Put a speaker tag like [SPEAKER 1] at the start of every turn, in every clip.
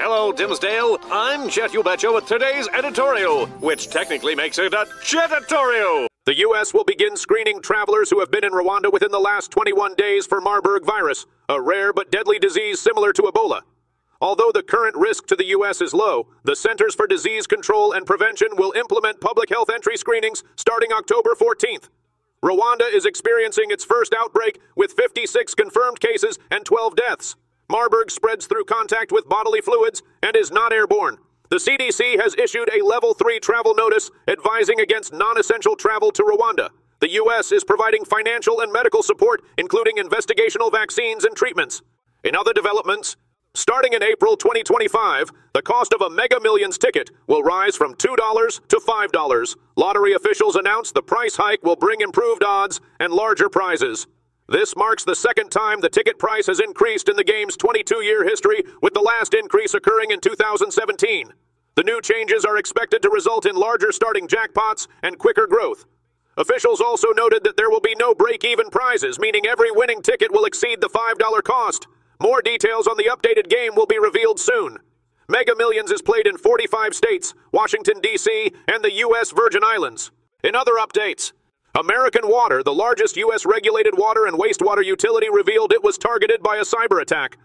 [SPEAKER 1] Hello, Dimmsdale. I'm Chet Ubetcha with today's editorial, which technically makes it a Chetatorial.
[SPEAKER 2] The U.S. will begin screening travelers who have been in Rwanda within the last 21 days for Marburg virus, a rare but deadly disease similar to Ebola. Although the current risk to the U.S. is low, the Centers for Disease Control and Prevention will implement public health entry screenings starting October 14th. Rwanda is experiencing its first outbreak with 56 confirmed cases and 12 deaths. Marburg spreads through contact with bodily fluids and is not airborne. The CDC has issued a level 3 travel notice advising against non essential travel to Rwanda. The U.S. is providing financial and medical support, including investigational vaccines and treatments. In other developments, starting in April 2025, the cost of a Mega Millions ticket will rise from $2 to $5. Lottery officials announced the price hike will bring improved odds and larger prizes. This marks the second time the ticket price has increased in the game's 22 year history, with the last increase occurring in 2017. The new changes are expected to result in larger starting jackpots and quicker growth. Officials also noted that there will be no break even prizes, meaning every winning ticket will exceed the $5 cost. More details on the updated game will be revealed soon. Mega Millions is played in 45 states, Washington, D.C., and the U.S. Virgin Islands. In other updates, American Water, the largest U.S. regulated water and wastewater utility, revealed it was targeted by a cyber attack.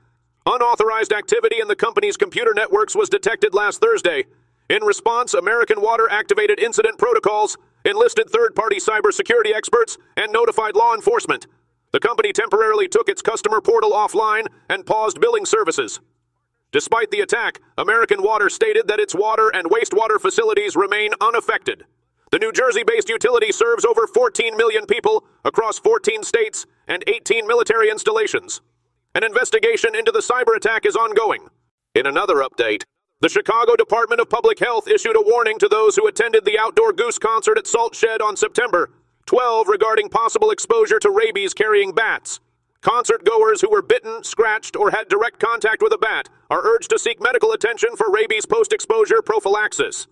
[SPEAKER 2] Unauthorized activity in the company's computer networks was detected last Thursday. In response, American Water activated incident protocols, enlisted third party cybersecurity experts, and notified law enforcement. The company temporarily took its customer portal offline and paused billing services. Despite the attack, American Water stated that its water and wastewater facilities remain unaffected. The New Jersey based utility serves over 14 million people across 14 states and 18 military installations. An investigation into the cyber attack is ongoing. In another update, the Chicago Department of Public Health issued a warning to those who attended the outdoor goose concert at Salt Shed on September 12 regarding possible exposure to rabies carrying bats. Concert goers who were bitten, scratched, or had direct contact with a bat are urged to seek medical attention for rabies post exposure prophylaxis.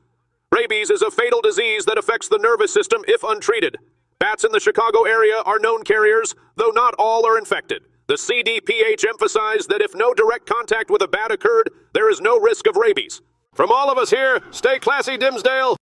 [SPEAKER 2] Rabies is a fatal disease that affects the nervous system if untreated. Bats in the Chicago area are known carriers, though not all are infected. The CDPH emphasized that if no direct contact with a bat occurred, there is no risk of rabies. From all of us here, stay classy, Dimmsdale.